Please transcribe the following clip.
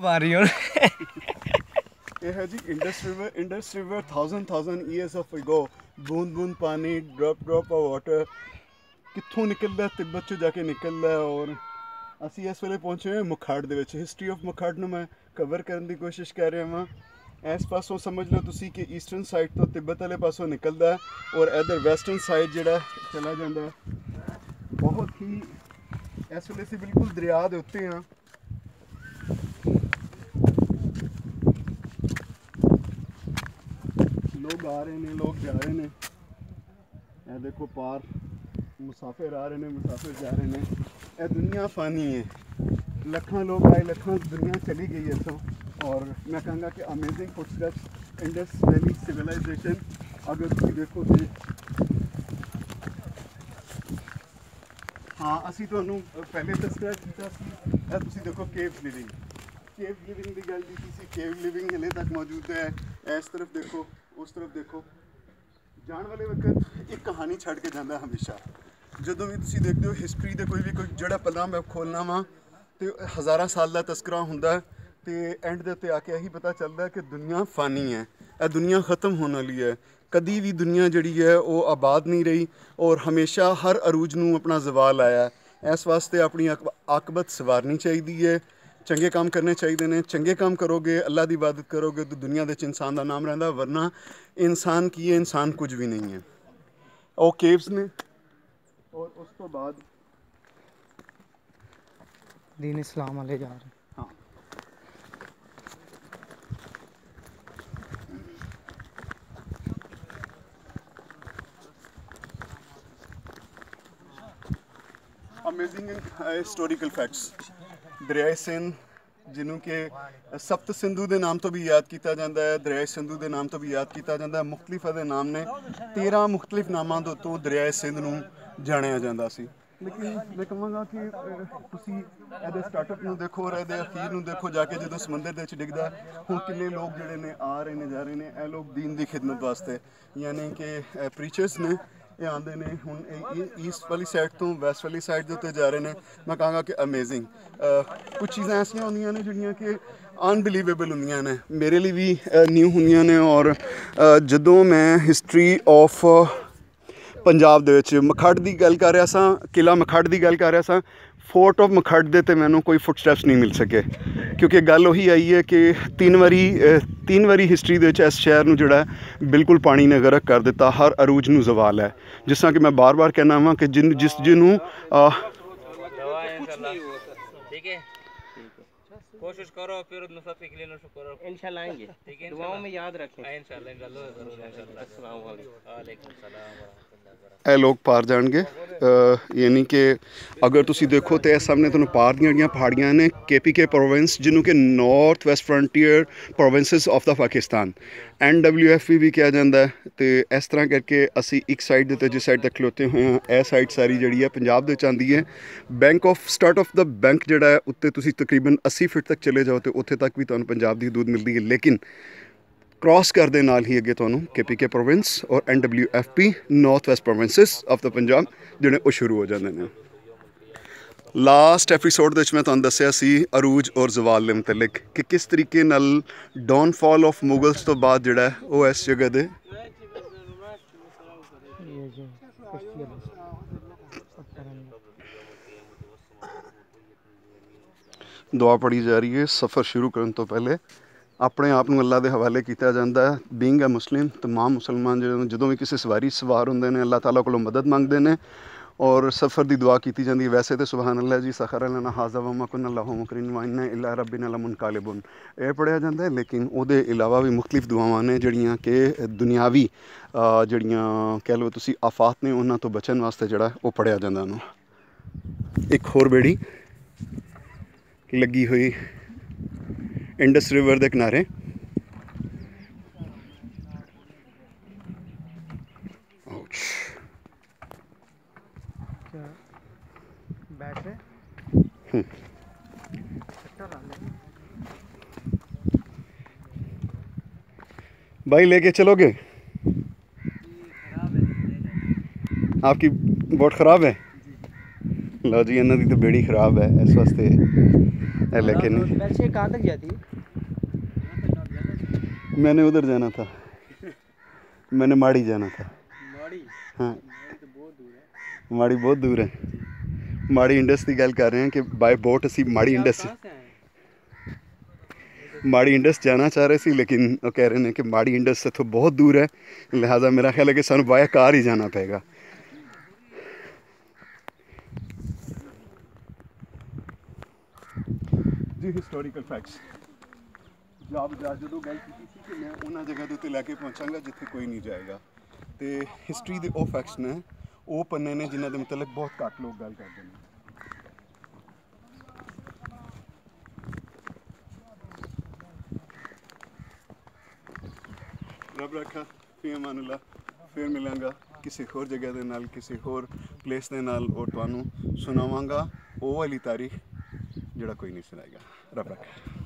ਮਾਰੀ ਹੁਣ। ਇਹ ਹੈ ਜੀ Indus river Indus river 1000 1000 years of ago ਬੂੰਦ ਬੂੰਦ ਪਾਣੀ ਡ੍ਰੌਪ ਡ੍ਰੌਪ ਆਫ ਵਾਟਰ ਕਿੱਥੋਂ ਨਿਕਲਦਾ, ਤਿੱਬਤ 'ਚੋਂ ਜਾ ਕੇ ਨਿਕਲਦਾ ਔਰ ਅਸੀਂ ਇਸ ਵੇਲੇ ਪਹੁੰਚੇ ਹਾਂ ਮੁਖਾੜ ਦੇ ਵਿੱਚ। ਹਿਸਟਰੀ ਆਫ ਮੁਖਾੜ ਨੂੰ ਮੈਂ ਕਵਰ ਕਰਨ ਦੀ ਕੋਸ਼ਿਸ਼ ਕਰ ਰਿਹਾ ਹਾਂ ਇਸ ਪਾਸੋਂ ਸਮਝ ਲਓ ਤੁਸੀਂ ਕਿ ਈਸਟਰਨ ਸਾਈਡ ਤੋਂ ਤਿੱਬਤ ਵਾਲੇ ਪਾਸੋਂ ਨਿਕਲਦਾ ਔਰ ਇਧਰ ਵੈਸਟਰਨ ਸਾਈਡ ਜਿਹੜਾ ਚਲਾ ਜਾਂਦਾ, ਬਹੁਤ ਹੀ ਇਸ ਵੇਲੇ ਅਸੀਂ ਬਿਲਕੁਲ ਦਰਿਆ ਦੇ ਉੱਤੇ ਹਾਂ। ਲੋਕ ਆ ਰਹੇ ਨੇ ਲੋਕ ਜਾ ਰਹੇ ਨੇ ਇਹ ਦੇਖੋ ਪਾਰ ਮੁਸਾਫਿਰ ਆ ਰਹੇ ਨੇ ਮੁਸਾਫਿਰ ਜਾ ਰਹੇ ਨੇ ਇਹ ਦੁਨੀਆ ਫਾਨੀ ਹੈ ਲੱਖਾਂ ਲੋਕ ਆਏ ਲੱਖਾਂ ਦੁਨੀਆ ਚਲੀ ਗਈ ਇੱਥੋਂ ਔਰ ਮੈਂ ਕਹਾਂਗਾ ਕਿ amazing footsteps Indus valley civilisation ਅਗਰ ਤੁਸੀਂ ਦੇਖੋ ਤੇ ਹਾਂ ਅਸੀਂ ਤੁਹਾਨੂੰ ਅ, ਪਹਿਲੇ ਦੱਸਿਆ ਕੀਤਾ ਸੀ ਇਹ ਤੁਸੀਂ ਦੇਖੋ ਕੇਵ ਲਿਵਿੰਗ ਕੇਵ ਲਿਵਿੰਗ ਦੀ ਗੱਲ ਕੀਤੀ ਸੀ ਕੇਵ ਲਿਵਿੰਗ ਹਲੇ ਤੱਕ ਮੌਜੂਦ ਹੈ ਇਸ ਤਰਫ ਦੇਖੋ ਉਸ ਤਰਫ ਦੇਖੋ। ਜਾਣ ਵਾਲੇ ਵਕਤ ਇੱਕ ਕਹਾਣੀ ਛੱਡ ਕੇ ਜਾਂਦਾ ਹਮੇਸ਼ਾ। ਜਦੋਂ ਵੀ ਤੁਸੀਂ ਦੇਖਦੇ ਹੋ ਹਿਸਟਰੀ ਦੇ ਕੋਈ ਵੀ ਕੋਈ ਜਿਹੜਾ ਪੱਲਾ ਮੈਂ ਖੋਲਣਾ ਵਾਂ ਤੇ ਹਜ਼ਾਰਾਂ ਸਾਲ ਦਾ ਤਸਕਰਾ ਹੁੰਦਾ ਹੈ ਤੇ ਐਂਡ ਦੇ ਉੱਤੇ ਆ ਕੇ ਇਹੀ ਪਤਾ ਚੱਲਦਾ ਕਿ ਦੁਨੀਆ ਫਾਨੀ ਹੈ। ਇਹ ਦੁਨੀਆ ਖਤਮ ਹੋਣ ਵਾਲੀ ਹੈ। ਕਦੀ ਵੀ ਦੁਨੀਆ ਜਿਹੜੀ ਹੈ ਉਹ ਆਬਾਦ ਨਹੀਂ ਰਹੀ ਔਰ ਹਮੇਸ਼ਾ ਹਰ ਅਰੂਜ ਨੂੰ ਆਪਣਾ ਜ਼ਵਾਲ ਆਇਆ ਇਸ ਵਾਸਤੇ ਆਪਣੀ ਆਕ- ਆਕਬਤ ਸਵਾਰਨੀ ਚਾਹੀਦੀ ਹੈ। ਚੰਗੇ ਕੰਮ ਕਰਨੇ ਚਾਹੀਦੇ ਨੇ ਚੰਗੇ ਕੰਮ ਕਰੋਗੇ ਅੱਲਾ ਦੀ ਇਬਾਦਤ ਕਰੋਗੇ ਤਾਂ ਦੁਨੀਆ ਦੇ ਵਿੱਚ ਇਨਸਾਨ ਦਾ ਨਾਮ ਰਹਿੰਦਾ ਵਰਨਾ ਇਨਸਾਨ ਕੀ ਹੈ ਇਨਸਾਨ ਕੁਝ ਵੀ ਨਹੀਂ ਹੈ ਉਹ ਕੇਵਸ ਨੇ ਔਰ ਉਸ ਤੋਂ ਬਾਅਦ ਦੀਨ ਇਸਲਾਮ ਵਾਲੇ ਜਾ ਰਹੇ ਹਾਂ ਅਮੇਜ਼ਿੰਗ ਹਿਸਟੋਰੀਕਲ ਫੈਕਟਸ ਦਰਿਆਏ ਸਿੰਧ ਜਿਹਨੂੰ ਕਿ ਸਪਤ ਸਿੰਧੂ ਦੇ ਨਾਮ ਤੋਂ ਵੀ ਯਾਦ ਕੀਤਾ ਜਾਂਦਾ ਹੈ, ਦਰਿਆ ਸਿੰਧੂ ਦੇ ਨਾਮ ਤੋਂ ਵੀ ਯਾਦ ਕੀਤਾ ਜਾਂਦਾ ਹੈ ਮੁxtਲਿਫ ਇਹਦੇ ਨਾਮ ਨੇ 13 ਮੁxtਲਿਫ ਨਾਮਾਂ ਦੇ ਉੱਤੋਂ ਦਰਿਆਏ ਸਿੰਧ ਨੂੰ ਜਾਣਿਆ ਜਾਂਦਾ ਸੀ। ਲੇਕਿਨ ਮੈਂ ਕਹਾਂਗਾ ਕਿ ਤੁਸੀਂ ਇਹਦੇ ਸਟਾਰਟਅਪ ਨੂੰ ਦੇਖੋ ਔਰ ਇਹਦੇ ਅਖੀਰ ਨੂੰ ਦੇਖੋ, ਜਾ ਕੇ ਜਦੋਂ ਸਮੁੰਦਰ ਦੇ ਵਿੱਚ ਡਿੱਗਦਾ ਹੁਣ ਕਿੰਨੇ ਲੋਕ ਜਿਹੜੇ ਨੇ ਆ ਰਹੇ ਨੇ, ਜਾ ਰਹੇ ਨੇ, ਇਹ ਲੋਕ ਦੀਨ ਦੀ ਖਿਦਮਤ ਵਾਸਤੇ, ਯਾਨੀ ਕਿ ਪ੍ਰੀਚਰਸ ਨੇ ਇਹ ਆਉਂਦੇ ਨੇ, ਹੁਣ ਇਹ ਈਸਟ ਵਾਲੀ ਸਾਈਡ ਤੋਂ ਵੈਸਟ ਵਾਲੀ ਸਾਈਡ ਦੇ ਉੱਤੇ ਜਾ ਰਹੇ ਨੇ। ਮੈਂ ਕਹਾਂਗਾ ਕਿ ਅਮੇਜ਼ਿੰਗ ਕੁਝ ਚੀਜ਼ਾਂ ਐਸੀਆਂ ਹੁੰਦੀਆਂ ਨੇ ਜਿਹੜੀਆਂ ਕਿ ਅਨਬਲੀਵੇਬਲ ਹੁੰਦੀਆਂ ਨੇ। ਮੇਰੇ ਲਈ ਵੀ ਨਿਊ ਹੁੰਦੀਆਂ ਨੇ ਔਰ ਜਦੋਂ ਮੈਂ ਹਿਸਟਰੀ ਆਫ ਪੰਜਾਬ ਦੇ ਵਿੱਚ ਮਖੜ ਦੀ ਗੱਲ ਕਰ ਰਿਹਾ ਸਾਂ ਕਿਲਾ ਮਖੜ ਦੀ ਗੱਲ ਕਰ ਰਿਹਾ ਸਾਂ ਫੋਰਟ ਆਫ ਮਖੜ ਦੇ ਤੇ ਮੈਨੂੰ ਕੋਈ ਫੁੱਟਸਟੈਪਸ ਨਹੀਂ ਮਿਲ ਸਕੇ। ਕਿਉਂਕਿ ਗੱਲ ਉਹੀ ਆਈ ਹੈ ਕਿ ਤਿੰਨ ਵਾਰੀ ਤਿੰਨ ਵਾਰੀ ਹਿਸਟਰੀ ਦੇ ਵਿੱਚ ਇਸ ਸ਼ਹਿਰ ਨੂੰ ਜਿਹੜਾ ਹੈ, ਬਿਲਕੁਲ ਪਾਣੀ ਨੇ ਗਰਕ ਕਰ ਦਿੱਤਾ ਹਰ ਅਰੂਜ ਨੂੰ ਜ਼ਵਾਲ ਹੈ ਜਿਸ ਤਰ੍ਹਾਂ ਕਿ ਮੈਂ ਬਾਰ-ਬਾਰ ਕਹਿਣਾ ਵਾਂ ਕਿ ਜਿਨ ਜਿਸ ਜਿਹਨੂੰ ਅ, दवा है इंशाल्लाह ठीक है कोशिश करो फिर नुसरत के लिए नुसरत करो इंशाल्लाह आएंगे ठीक है दुआओं में याद रखें इंशाल्लाह इंशाल्लाह जरूर इंशाल्लाह अस्सलाम वालेकुम वालेकुम सलाम व रहमतुल्लाहि ਇਹ ਲੋਕ ਪਾਰ ਜਾਣਗੇ। ਯਾਨੀ ਕਿ ਅਗਰ ਤੁਸੀਂ ਦੇਖੋ ਤੇ ਇਹ ਸਾਹਮਣੇ ਤੁਹਾਨੂੰ ਪਾਰ ਦੀਆਂ ਜਿਹੜੀਆਂ ਪਹਾੜੀਆਂ ਨੇ ਕੇਪੀਕੇ ਪ੍ਰੋਵਿੰਸ ਜਿਹਨੂੰ ਕਿ north west frontier provinces of the Pakistan NWFP ਵੀ ਕਿਹਾ ਜਾਂਦਾ ਹੈ ਤੇ ਇਸ ਤਰ੍ਹਾਂ ਕਰਕੇ ਅਸੀਂ ਇੱਕ ਸਾਈਡ ਦੇ ਤੇ ਜਿਸ ਸਾਈਡ ਤੱਕ ਖਲੋਤੇ ਹੋਏ ਹਾਂ, ਇਹ ਸਾਈਡ ਸਾਰੀ ਜਿਹੜੀ ਹੈ ਪੰਜਾਬ ਦੇ ਵਿੱਚ ਆਉਂਦੀ ਹੈ। Bank of start of the bank ਜਿਹੜਾ ਹੈ, ਉੱਤੇ ਤੁਸੀਂ ਤਕਰੀਬਨ 80 ਫੀਟ ਤੱਕ ਚਲੇ ਜਾਓ ਤੇ ਉੱਥੇ ਤੱਕ ਵੀ ਤੁਹਾਨੂੰ ਪੰਜਾਬ ਦੀ ਹਦੂਦ ਮਿਲਦੀ ਹੈ। ਲੇਕਿਨ ਕ੍ਰਾਸ ਕਰਦੇ ਨਾਲ ਹੀ ਅੱਗੇ ਤੁਹਾਨੂੰ ਕੇਪੀਕੇ ਪ੍ਰੋਵਿੰਸ ਔਰ NWFP north west provinces of the Punjab ਜਿਹੜੇ ਉਹ ਸ਼ੁਰੂ ਹੋ ਜਾਂਦੇ ਨੇ। ਲਾਸਟ ਐਪੀਸੋਡ ਦੇ ਵਿੱਚ ਮੈਂ ਤੁਹਾਨੂੰ ਦੱਸਿਆ ਸੀ ਅਰੂਜ ਔਰ ਜ਼ਵਾਲ ਦੇ ਮੁਤਲਕ ਕਿ ਕਿਸ ਤਰੀਕੇ ਨਾਲ ਡਾਊਨਫਾਲ ਆਫ ਮੁਗਲਸ ਤੋਂ ਬਾਅਦ ਜਿਹੜਾ ਉਹ ਇਸ ਜਗ੍ਹਾ ਦੇ ਦੁਆ ਪੜੀ ਜਾ ਰਹੀ ਹੈ। ਸਫ਼ਰ ਸ਼ੁਰੂ ਕਰਨ ਤੋਂ ਪਹਿਲੇ ਆਪਣੇ ਆਪ ਨੂੰ ਅੱਲਾ ਦੇ ਹਵਾਲੇ ਕੀਤਾ ਜਾਂਦਾ ਹੈ। ਬੀਇੰਗ ਅ ਮੁਸਲਿਮ ਤਮਾਮ ਮੁਸਲਮਾਨ ਜਿਹੜੇ ਜਦੋਂ ਵੀ ਕਿਸੇ ਸਵਾਰੀ ਸਵਾਰ ਹੁੰਦੇ ਨੇ ਅੱਲਾ ਤਾਲਾ ਕੋਲੋਂ ਮਦਦ ਮੰਗਦੇ ਨੇ ਔਰ ਸਫ਼ਰ ਦੀ ਦੁਆ ਕੀਤੀ ਜਾਂਦੀ ਹੈ। ਵੈਸੇ ਤੇ ਸੁਭਾਨ ਅੱਲਾ ਜੀ, ਸਖਰ ਲਨਾ ਹਾਜ਼ਾ ਵਮਾ ਕੁਨ ਅੱਲਾਹੁ ਮੁਕਰਿਨ ਵਾ ਇੰਨਾ ਇਲਾ ਰੱਬਿਨਾ ਲਮੁਨਕਾਲਿਬੁਨ। ਇਹ ਪੜਿਆ ਜਾਂਦਾ ਹੈ, ਲੇਕਿਨ ਉਹਦੇ ਇਲਾਵਾ ਵੀ ਮੁxtਲਿਫ ਦੁਆਵਾਂ ਨੇ ਜਿਹੜੀਆਂ ਕਿ ਦੁਨਿਆਵੀ ਜਿਹੜੀਆਂ ਕਹਿ ਲਓ ਤੁਸੀਂ ਆਫਾਤ ਨੇ, ਉਹਨਾਂ ਤੋਂ ਬਚਣ ਵਾਸਤੇ ਜਿਹੜਾ ਉਹ ਪੜਿਆ ਜਾਂਦਾ ਉਹਨੂੰ। ਇੱਕ ਹੋਰ ਬੇੜੀ ਲੱਗੀ ਹੋਈ ਇੰਡਸ ਰਿਵਰ ਦੇ ਕਿਨਾਰੇ ਆਊਚ क्या बैठ रहे चक्कर आ रहे भाई लेके चलोगे आपकी बोट ख़राब है ਲਓ ਜੀ ਇਹਨਾਂ ਦੀ ਤਾਂ ਬੇੜੀ ਖਰਾਬ ਹੈ ਇਸ ਵਾਸਤੇ है लेकिन वैसे कहाँ तक जाती है मैंने उधर जाना था मैंने माड़ी जाना था माड़ी हाँ तो बहुत दूर है ਮਾੜੀ ਬਹੁਤ ਦੂਰ ਹੈ ਮਾੜੀ ਇੰਡਸ ਦੀ ਗੱਲ ਕਰ ਰਹੇ ਹਾਂ ਕਿ ਬਾਈ ਬੋਟ ਅਸੀਂ ਮਾੜੀ ਇੰਡਸ कहाँ से आए हैं? ਮਾੜੀ ਇੰਡਸ ਜਾਣਾ ਚਾਹ ਰਹੇ ਸੀ ਲੇਕਿਨ ਉਹ ਕਹਿ ਰਹੇ ਨੇ ਕਿ ਮਾੜੀ ਇੰਡਸ ਇੱਥੋਂ ਬਹੁਤ ਦੂਰ ਹੈ ਲਿਹਾਜ਼ਾ ਮੇਰਾ ਖਿਆਲ ਹੈ ਕਿ ਸਾਨੂੰ ਬਾਇਆ ਕਾਰ ਹੀ ਜਾਣਾ ਪਏਗਾ ਜੀ ਹਿਸਟੋਰੀਕਲ ਫੈਕਟਸ ਪੰਜਾਬ ਜਦ ਜਦੋਂ ਗੱਲ ਕੀਤੀ ਸੀ ਕਿ ਮੈਂ ਉਹਨਾਂ ਜਗ੍ਹਾ ਦੇ ਉੱਤੇ ਲੈ ਕੇ ਪਹੁੰਚਾਂਗਾ ਜਿੱਥੇ ਕੋਈ ਨਹੀਂ ਜਾਏਗਾ। ਤੇ ਹਿਸਟਰੀ ਦੇ ਉਹ ਫੈਕਟਸ ਨੇ, ਉਹ ਪੰਨੇ ਨੇ ਜਿਨ੍ਹਾਂ ਦੇ ਮੁਤਲਕ ਬਹੁਤ ਘੱਟ ਲੋਕ ਗੱਲ ਕਰਦੇ ਨੇ। ਰੱਬ ਰੱਖਾ ਫੀ ਅਮਾਨੁੱਲਾ ਫਿਰ ਮਿਲਾਂਗਾ। ਕਿਸੇ ਹੋਰ ਜਗ੍ਹਾ ਦੇ ਨਾਲ, ਕਿਸੇ ਹੋਰ ਪਲੇਸ ਦੇ ਨਾਲ ਉਹ ਤੁਹਾਨੂੰ ਸੁਣਾਵਾਂਗਾ। ਉਹ ਵਾਲੀ ਤਾਰੀਖ ਜਿਹੜਾ ਕੋਈ ਨਹੀਂ ਸੁਣਾਏਗਾ ਰੱਬ ਰੱਖਾ।